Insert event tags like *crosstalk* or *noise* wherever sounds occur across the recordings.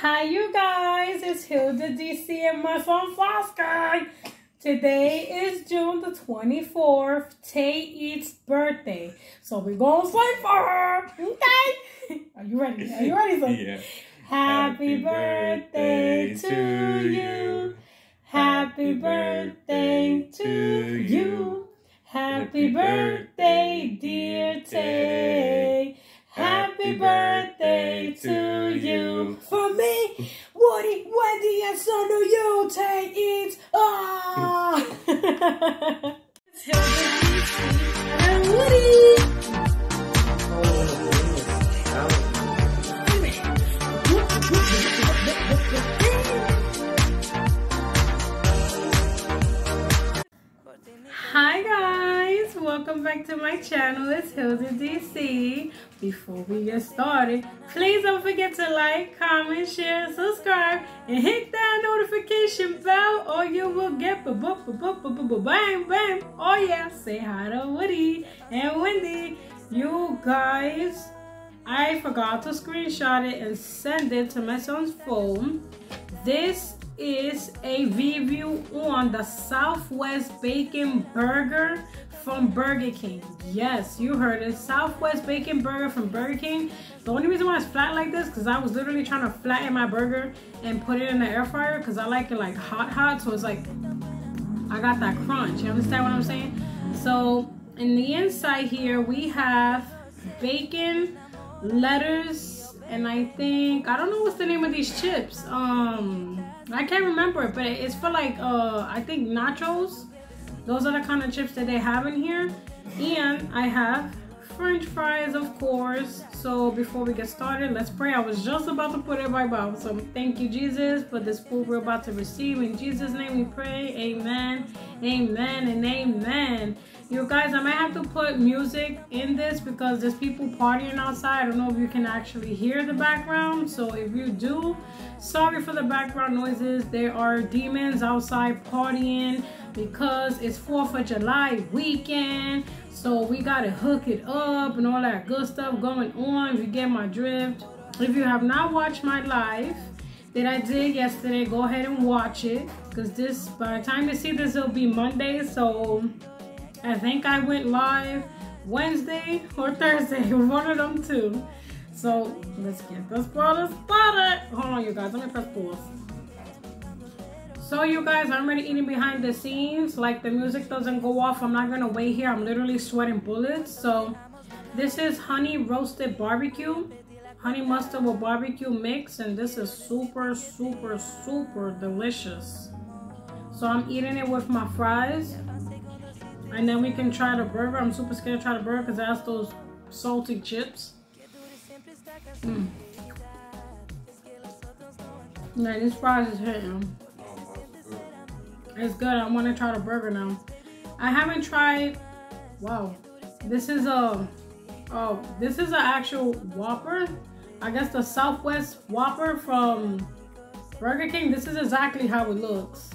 Hi, you guys. It's Hilda DC and my son Fosky. Today is June the 24th, Tay Eats birthday. So we're going to sing for her. Okay? Are you ready? Are you ready? Son? Yeah. Happy birthday to you. Happy birthday to you. Happy birthday, dear Tay. Happy birthday to you. For me, Woody, it's a new you, take it? Ah! *laughs* Before we get started, please don't forget to like, comment, share, subscribe, and hit that notification bell or you will get ba ba ba ba ba ba bang bang. Oh yeah, say hi to Woody and Wendy. You guys, I forgot to screenshot it and send it to my son's phone. This is a review on the Southwest Bacon Burger from Burger King. Yes, you heard it. Southwest Bacon Burger from Burger King. The only reason why it's flat like this because I was literally trying to flatten my burger and put it in the air fryer because I like it like hot hot. So it's like I got that crunch. You understand what I'm saying? So in the inside here we have bacon, lettuce, and I think I don't know what's the name of these chips. Um I can't remember it, but it's for like uh I think nachos. Those are the kind of chips that they have in here. And I have french fries, of course. So before we get started, let's pray. I was just about to put it in my mouth. So thank you, Jesus, for this food we're about to receive. In Jesus' name we pray. Amen, amen, and amen. You guys, I might have to put music in this because there's people partying outside. I don't know if you can actually hear the background. So if you do, sorry for the background noises. There are demons outside partying because it's 4th of July weekend. So we gotta hook it up and all that good stuff going on. If you get my drift. If you have not watched my live that I did yesterday, go ahead and watch it. Because this, by the time you see this, it'll be Monday. So I think I went live Wednesday or Thursday, *laughs* one of them two. So let's get this party started. Hold on, you guys. Let me press pause. So you guys, I'm already eating behind the scenes. Like the music doesn't go off. I'm not gonna wait here. I'm literally sweating bullets. So this is honey roasted barbecue. Honey mustard with barbecue mix. And this is super, super, super delicious. So I'm eating it with my fries. And then we can try the burger. I'm super scared to try the burger because that's those salty chips. Mm. Yeah, these fries is hitting. It's good. I want to try the burger now. I haven't tried. Wow, this is a. Oh, this is an actual Whopper. I guess the Southwest Whopper from Burger King. This is exactly how it looks.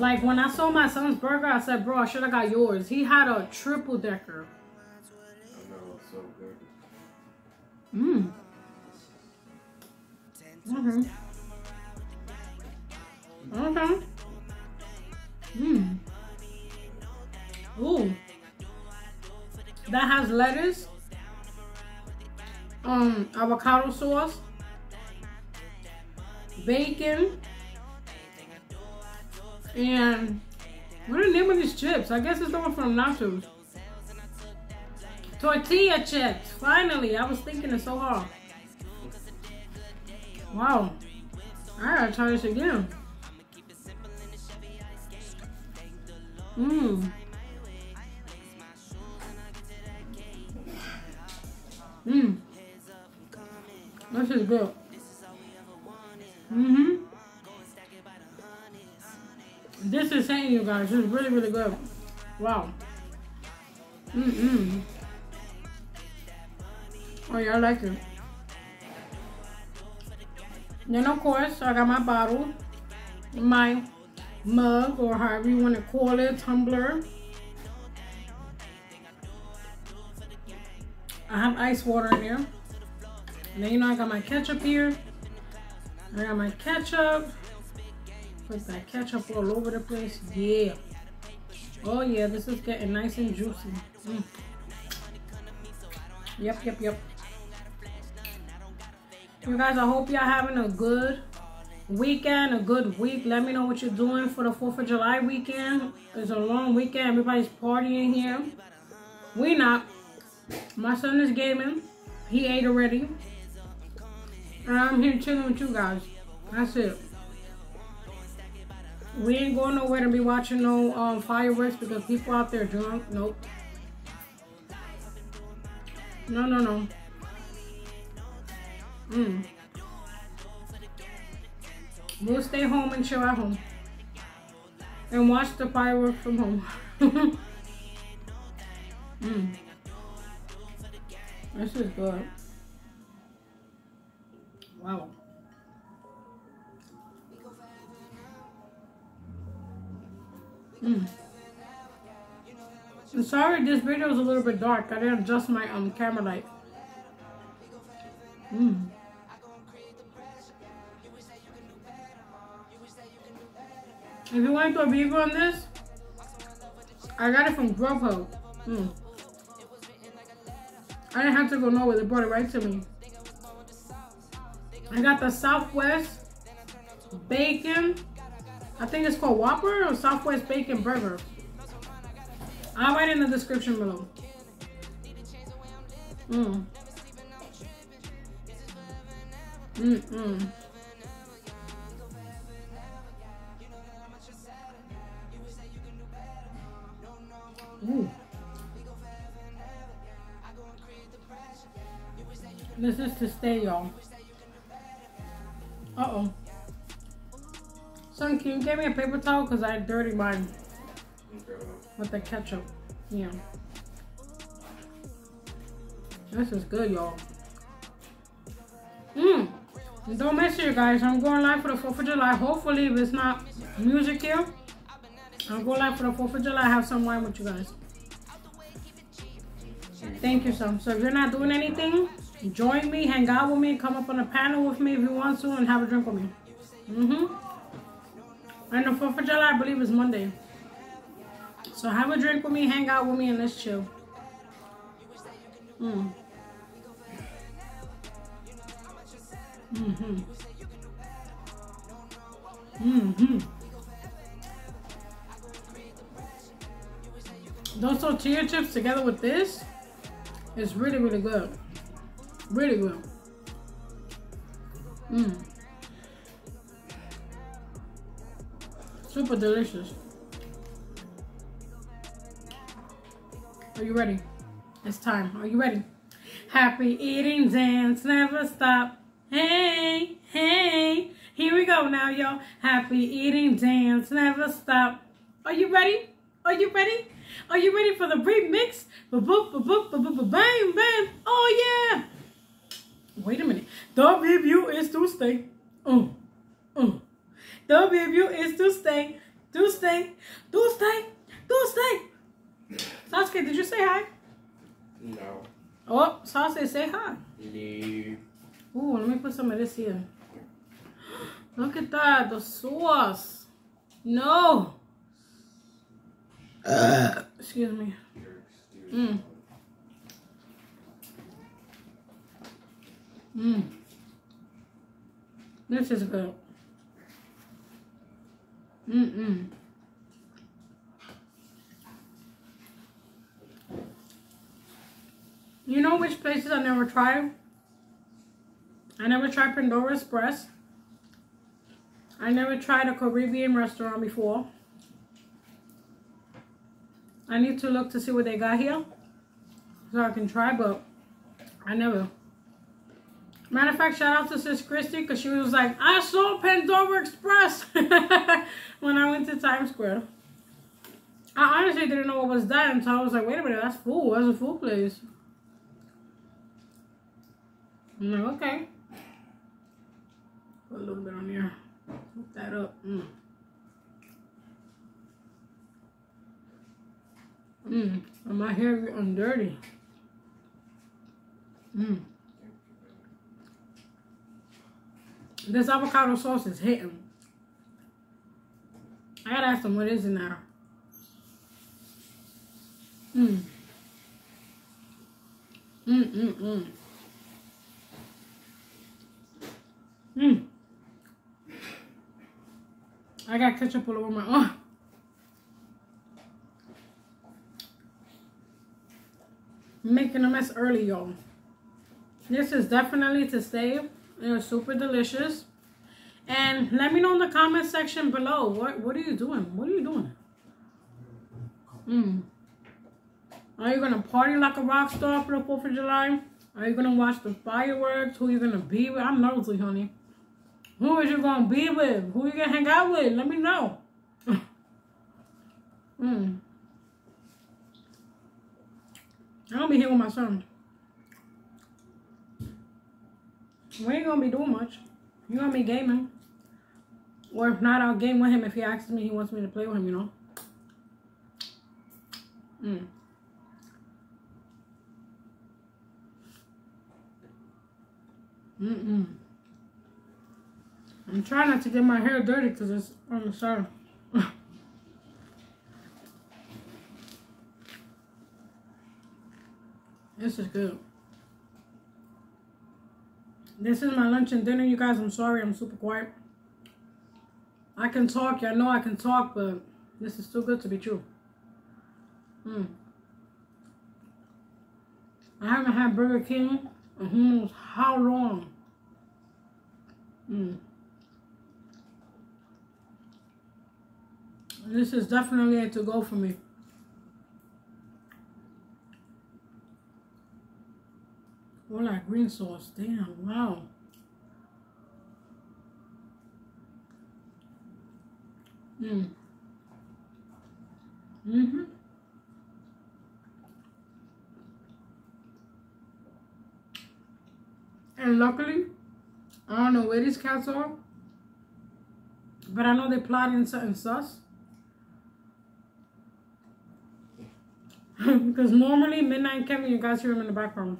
Like when I saw my son's burger, I said, "Bro, I should have got yours." He had a triple decker. Mmm. Mm-hmm. Okay. Mmm. Ooh. That has lettuce, um, avocado sauce, bacon, and what are the name of these chips? I guess it's the one from Nachos. Tortilla chips. Finally, I was thinking it so hard. Wow. I gotta try this again. Mmm. Mmm. This is good. Mm-hmm. This is saying you guys, this is really, really good. Wow. Mm-mm. Oh yeah, I like it. Then of course, I got my bottle, my mug, or however you want to call it, tumbler. I have ice water in here. And then you know I got my ketchup here. I got my ketchup. Put that ketchup all over the place. Yeah. Oh yeah, this is getting nice and juicy. Mm. Yep, yep, yep. You guys, I hope y'all having a good weekend, a good week. Let me know what you're doing for the 4th of July weekend. It's a long weekend. Everybody's partying here. We not. My son is gaming. He ate already. And I'm here chilling with you guys. That's it. We ain't going nowhere to be watching no um, fireworks because people out there drunk. Nope. No, no, no. Mm. We'll stay home and chill at home. And watch the fireworks from home. *laughs* mm. This is good. Wow. Mm. I'm sorry this video is a little bit dark. I didn't adjust my um camera light. Mm. If you want to review on this, I got it from Grubhub. Mm. I didn't have to go nowhere. They brought it right to me. I got the Southwest Bacon. I think it's called Whopper or Southwest Bacon Burger. I'll write in the description below. Mmm. Mmm. Ooh. This is to stay, y'all. Uh-oh. Son, can you get me a paper towel? Because I dirty mine. With the ketchup. Yeah. This is good, y'all. Mmm. Don't miss you guys. I'm going live for the 4th of July. Hopefully, if it's not music here, I'll go live for the 4th of July. I have some wine with you guys. Thank you, son. So if you're not doing anything, join me, hang out with me, come up on a panel with me if you want to, and have a drink with me. Mm-hmm. And the 4th of July, I believe, is Monday. So have a drink with me, hang out with me, and let's chill. Mm. Mm-hmm. Mm-hmm. Those tortilla chips together with this is really, really good. Really good. Mmm. Super delicious. Are you ready? It's time. Are you ready? Happy eating dance, never stop. Hey, hey. Here we go now, y'all. Happy eating dance, never stop. Are you ready? Are you ready? Are you ready for the remix? Ba-boop, ba-boop, ba-boop, bang, bang. Oh, yeah. Wait a minute. The review is to stay. Mm. The review is to stay. To stay. To stay. To stay. Sasuke, did you say hi? No. Oh, Sasuke, say hi. No. Ooh, let me put some of this here. Look at that, the sauce. No. Uh. Excuse me. Mmm. Mmm. This is good. Mm-mm. You know which places I never tried? I never tried Panda Express. I never tried a Caribbean restaurant before. I need to look to see what they got here. So I can try, but I never. Matter of fact, shout out to Sis Christy because she was like, I saw Panda Express *laughs* when I went to Times Square. I honestly didn't know what was that until I was like, wait a minute, that's food. That's a food place. I'm like, okay. Put a little bit on there. Hook that up. Mm. Mmm. My hair getting dirty. Mmm. This avocado sauce is hitting. I gotta ask them what is in there. Mmm. Mmm, mmm, mmm. Mmm. I got ketchup all over my arm. Making a mess early, y'all. This is definitely to stay. It's super delicious. And let me know in the comment section below. What what are you doing? What are you doing? Mm. Are you gonna party like a rock star for the 4th of July? Are you gonna watch the fireworks? Who are you gonna be with? I'm nosy, honey. Who is you gonna be with? Who you gonna hang out with? Let me know. *laughs* mm. Gonna be here with my son. We ain't gonna be doing much. You gonna be gaming. Or if not, I'll game with him if he asks me he wants me to play with him, you know. Mm. Mm-mm. I'm trying not to get my hair dirty because it's on the side. *laughs* this is good. This is my lunch and dinner, you guys. I'm sorry, I'm super quiet. I can talk, I know I can talk, but this is too good to be true. Mm. I haven't had Burger King in who knows how long. Mm. This is definitely a to go for me. That green sauce. Damn, wow. Mm. Mm-hmm. And luckily, I don't know where these cats are, but I know they're plotting something sus. *laughs* because normally Midnight Kevin, you guys hear him in the background.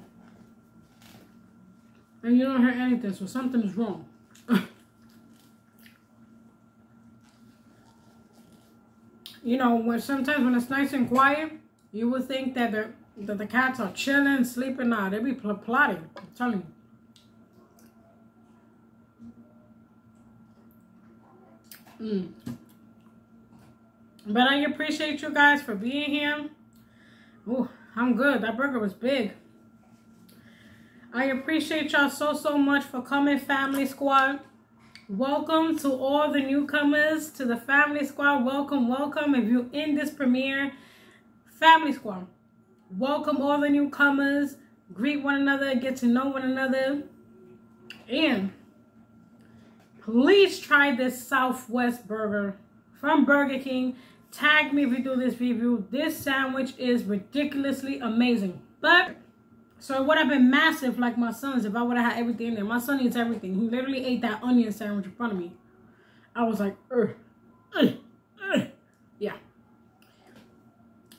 And you don't hear anything, so something's wrong. *laughs* you know, when sometimes when it's nice and quiet, you would think that the that the cats are chilling, sleeping. Nah, they be pl plotting. I'm telling you. Mm. But I appreciate you guys for being here. Oh, I'm good. That burger was big. I appreciate y'all so, so much for coming, Family Squad. Welcome to all the newcomers to the Family Squad. Welcome, welcome. If you're in this premiere, Family Squad. Welcome all the newcomers. Greet one another, get to know one another. And please try this Southwest burger from Burger King. Tag me if you do this review. This sandwich is ridiculously amazing. But, so it would have been massive like my son's if I would have had everything in there. My son eats everything. He literally ate that onion sandwich in front of me. I was like, uh, uh, uh. yeah.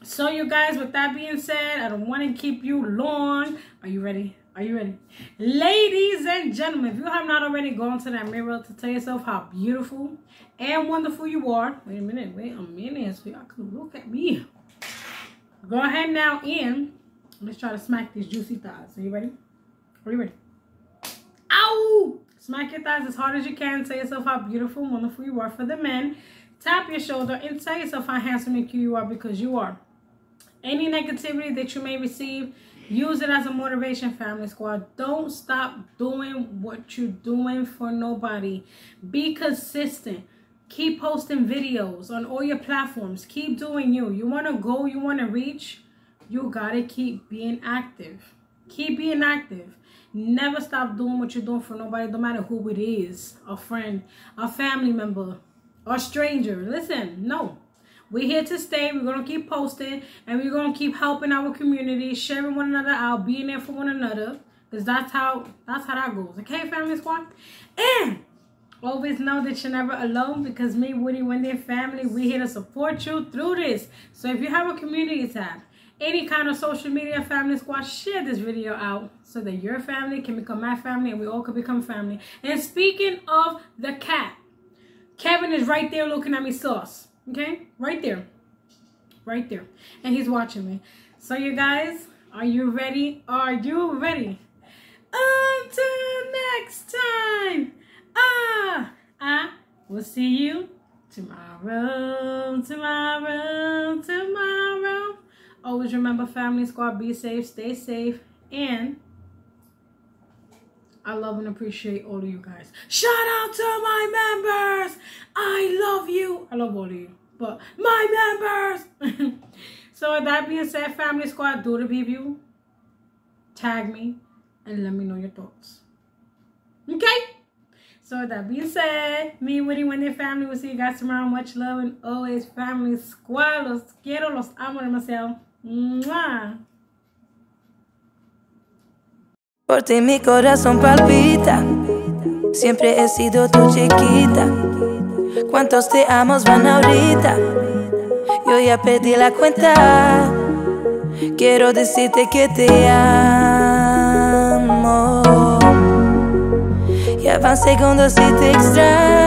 So you guys, with that being said, I don't want to keep you long. Are you ready? Are you ready? Ladies and gentlemen, if you have not already gone to that mirror to tell yourself how beautiful and wonderful you are. Wait a minute, wait a minute so y'all can look at me. Go ahead now and let's try to smack these juicy thighs. Are you ready? Are you ready? Ow! Smack your thighs as hard as you can. Tell yourself how beautiful and wonderful you are for the men. Tap your shoulder and tell yourself how handsome and cute you are because you are. Any negativity that you may receive, Use it as a motivation, family squad. Don't stop doing what you're doing for nobody. Be consistent. Keep posting videos on all your platforms. Keep doing you. You want to go, you want to reach, you got to keep being active. Keep being active. Never stop doing what you're doing for nobody, no matter who it is. A friend, a family member, a stranger. Listen, no. We're here to stay. We're going to keep posting and we're going to keep helping our community, sharing one another out, being there for one another. Because that's how, that's how that goes. Okay, family squad? And always know that you're never alone because me, Woody, Wendy, and family, we're here to support you through this. So if you have a community tab, any kind of social media family squad, share this video out so that your family can become my family and we all can become family. And speaking of the cat, Kevin is right there looking at me sauce. Okay? Right there. Right there. And he's watching me. So you guys, are you ready? Are you ready? Until next time. Ah, I will see you tomorrow, tomorrow, tomorrow. Always remember, family squad, be safe, stay safe, and I love and appreciate all of you guys. Shout out to my members. I love you. I love all of you, but my members. *laughs* so with that being said, family squad, do the review, tag me, and let me know your thoughts. Okay? So with that being said, me, Woody, Wendy, family, we'll see you guys tomorrow. Much love and always family squad. Los quiero, los amo demasiado. Mwah. Por ti mi corazón palpita. Siempre he sido tu chiquita. ¿Cuántos te amos van ahorita? Yo ya perdí la cuenta. Quiero decirte que te amo. Ya van segundos y te extraño.